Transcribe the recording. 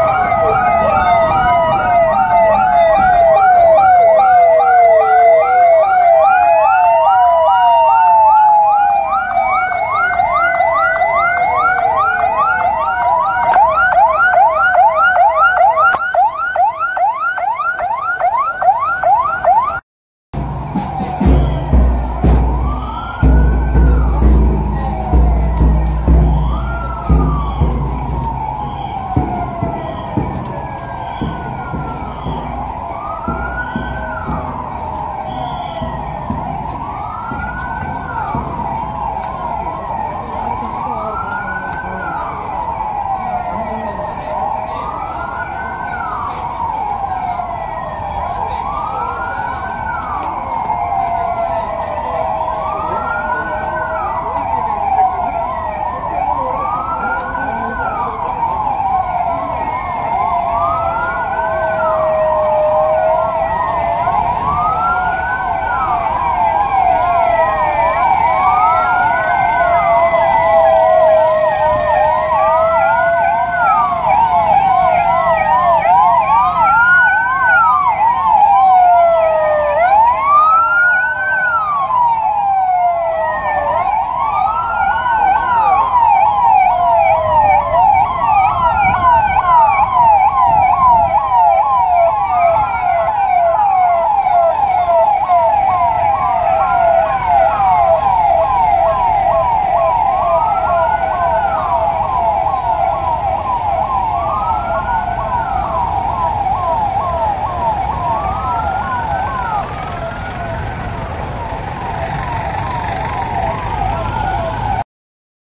Bye.